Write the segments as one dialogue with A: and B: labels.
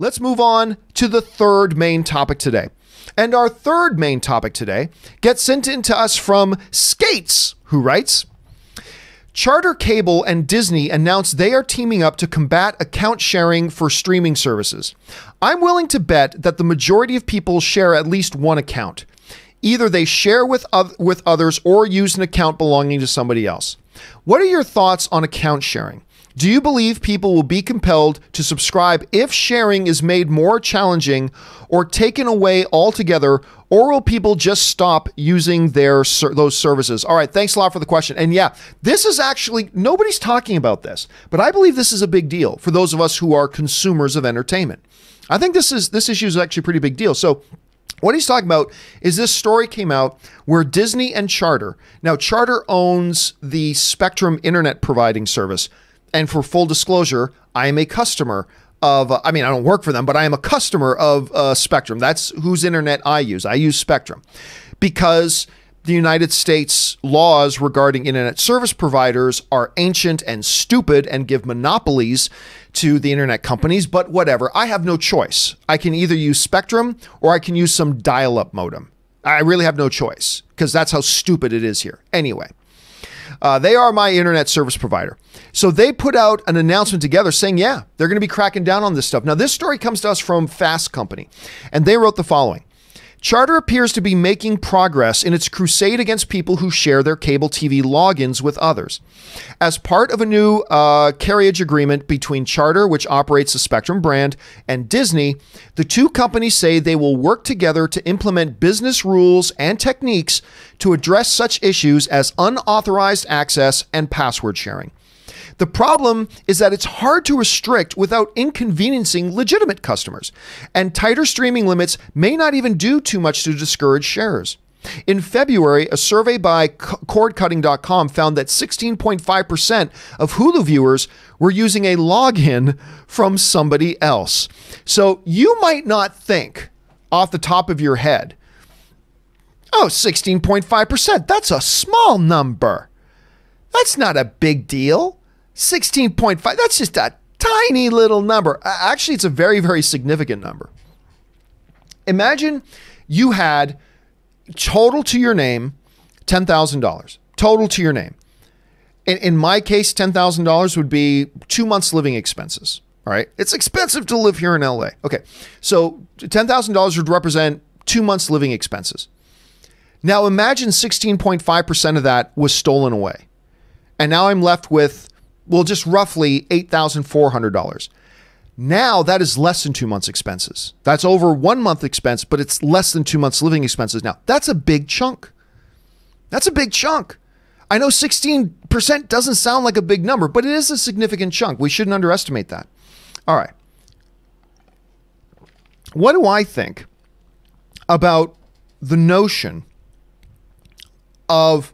A: let's move on to the third main topic today. And our third main topic today gets sent in to us from Skates, who writes Charter Cable and Disney announced they are teaming up to combat account sharing for streaming services. I'm willing to bet that the majority of people share at least one account. Either they share with, with others or use an account belonging to somebody else. What are your thoughts on account sharing? Do you believe people will be compelled to subscribe if sharing is made more challenging or taken away altogether, or will people just stop using their those services? All right, thanks a lot for the question. And yeah, this is actually nobody's talking about this, but I believe this is a big deal for those of us who are consumers of entertainment. I think this is this issue is actually a pretty big deal. So what he's talking about is this story came out where Disney and Charter, now Charter owns the Spectrum internet providing service. And for full disclosure, I am a customer of, uh, I mean, I don't work for them, but I am a customer of uh, Spectrum. That's whose internet I use. I use Spectrum because the United States laws regarding internet service providers are ancient and stupid and give monopolies to the internet companies, but whatever. I have no choice. I can either use Spectrum or I can use some dial up modem. I really have no choice because that's how stupid it is here. Anyway, uh, they are my internet service provider. So they put out an announcement together saying, yeah, they're going to be cracking down on this stuff. Now, this story comes to us from Fast Company, and they wrote the following. Charter appears to be making progress in its crusade against people who share their cable TV logins with others. As part of a new uh, carriage agreement between Charter, which operates the Spectrum brand, and Disney, the two companies say they will work together to implement business rules and techniques to address such issues as unauthorized access and password sharing. The problem is that it's hard to restrict without inconveniencing legitimate customers, and tighter streaming limits may not even do too much to discourage sharers. In February, a survey by cordcutting.com found that 16.5% of Hulu viewers were using a login from somebody else. So you might not think off the top of your head, oh, 16.5%, that's a small number. That's not a big deal. 16.5, that's just a tiny little number. Actually, it's a very, very significant number. Imagine you had total to your name $10,000. Total to your name. In, in my case, $10,000 would be two months' living expenses. All right. It's expensive to live here in LA. Okay. So $10,000 would represent two months' living expenses. Now imagine 16.5% of that was stolen away. And now I'm left with well, just roughly $8,400. Now that is less than two months' expenses. That's over one month expense, but it's less than two months' living expenses now. That's a big chunk. That's a big chunk. I know 16% doesn't sound like a big number, but it is a significant chunk. We shouldn't underestimate that. All right. What do I think about the notion of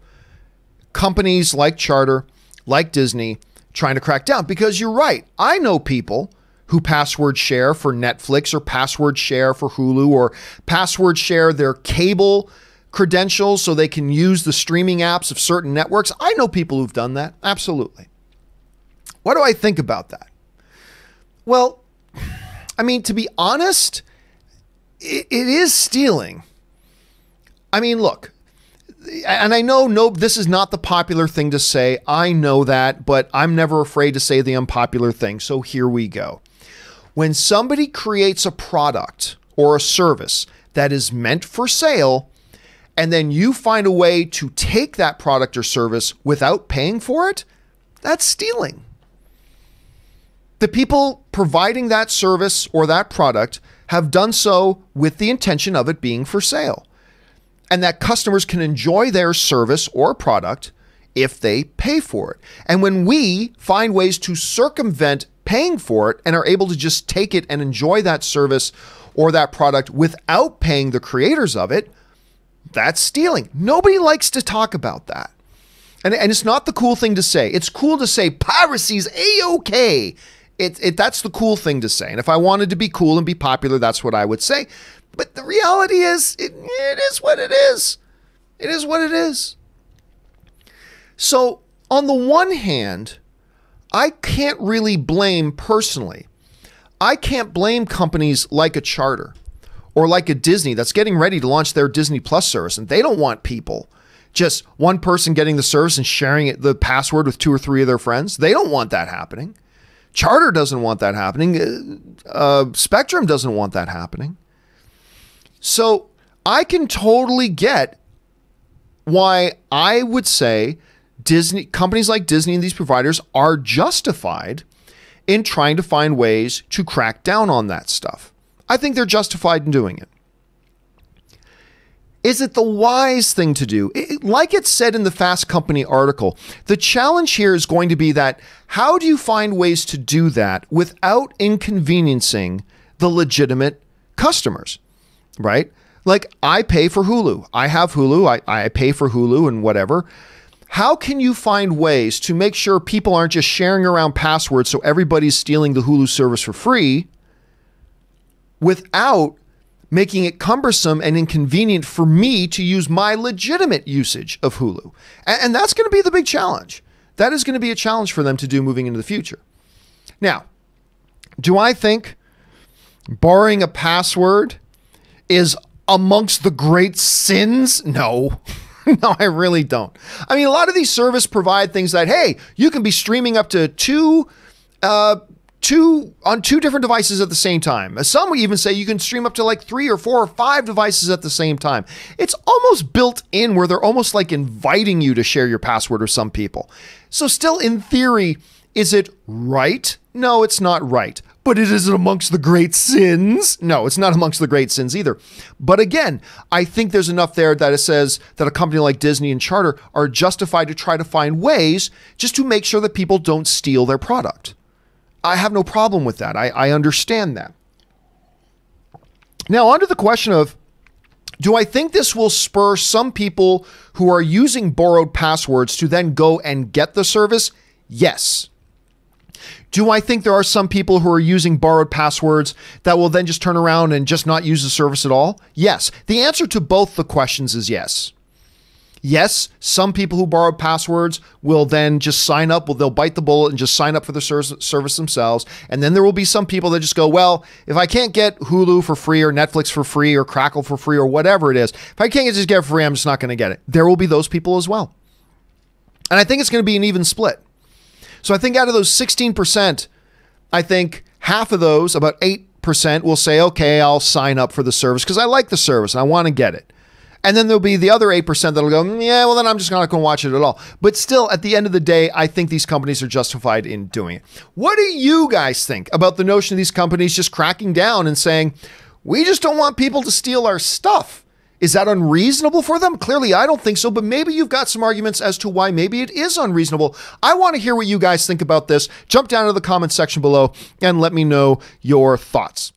A: companies like Charter, like Disney, trying to crack down because you're right. I know people who password share for Netflix or password share for Hulu or password share their cable credentials so they can use the streaming apps of certain networks. I know people who've done that. Absolutely. What do I think about that? Well, I mean, to be honest, it, it is stealing. I mean, look, and I know no this is not the popular thing to say. I know that, but I'm never afraid to say the unpopular thing. So here we go. When somebody creates a product or a service that is meant for sale and then you find a way to take that product or service without paying for it, that's stealing. The people providing that service or that product have done so with the intention of it being for sale and that customers can enjoy their service or product if they pay for it. And when we find ways to circumvent paying for it and are able to just take it and enjoy that service or that product without paying the creators of it, that's stealing. Nobody likes to talk about that. And, and it's not the cool thing to say. It's cool to say piracy's a-okay. It, it, that's the cool thing to say. And if I wanted to be cool and be popular, that's what I would say. But the reality is, it, it is what it is. It is what it is. So, on the one hand, I can't really blame personally I can't blame companies like a Charter or like a Disney that's getting ready to launch their Disney Plus service and they don't want people just one person getting the service and sharing it, the password with two or three of their friends. They don't want that happening. Charter doesn't want that happening. Uh, Spectrum doesn't want that happening. So I can totally get why I would say Disney companies like Disney and these providers are justified in trying to find ways to crack down on that stuff. I think they're justified in doing it. Is it the wise thing to do? It, like it said in the Fast Company article, the challenge here is going to be that how do you find ways to do that without inconveniencing the legitimate customers, right? Like I pay for Hulu. I have Hulu. I, I pay for Hulu and whatever. How can you find ways to make sure people aren't just sharing around passwords so everybody's stealing the Hulu service for free without making it cumbersome and inconvenient for me to use my legitimate usage of Hulu. And, and that's going to be the big challenge. That is going to be a challenge for them to do moving into the future. Now, do I think borrowing a password is amongst the great sins? No. no, I really don't. I mean, a lot of these services provide things that, hey, you can be streaming up to two uh, two on two different devices at the same time. Some even say you can stream up to like three or four or five devices at the same time. It's almost built in where they're almost like inviting you to share your password with some people. So still in theory, is it right? No, it's not right. But it isn't amongst the great sins? No, it's not amongst the great sins either. But again, I think there's enough there that it says that a company like Disney and Charter are justified to try to find ways just to make sure that people don't steal their product. I have no problem with that. I, I understand that. Now, onto the question of do I think this will spur some people who are using borrowed passwords to then go and get the service? Yes. Do I think there are some people who are using borrowed passwords that will then just turn around and just not use the service at all? Yes. The answer to both the questions is yes. Yes, some people who borrow passwords will then just sign up. Well, they'll bite the bullet and just sign up for the service themselves. And then there will be some people that just go, well, if I can't get Hulu for free or Netflix for free or Crackle for free or whatever it is, if I can't just get it free, I'm just not going to get it. There will be those people as well. And I think it's going to be an even split. So I think out of those 16%, I think half of those, about 8%, will say, okay, I'll sign up for the service because I like the service and I want to get it. And then there'll be the other 8% that'll go, mm, yeah, well, then I'm just not going to watch it at all. But still, at the end of the day, I think these companies are justified in doing it. What do you guys think about the notion of these companies just cracking down and saying, we just don't want people to steal our stuff? Is that unreasonable for them? Clearly, I don't think so, but maybe you've got some arguments as to why maybe it is unreasonable. I want to hear what you guys think about this. Jump down to the comments section below and let me know your thoughts.